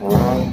Wow.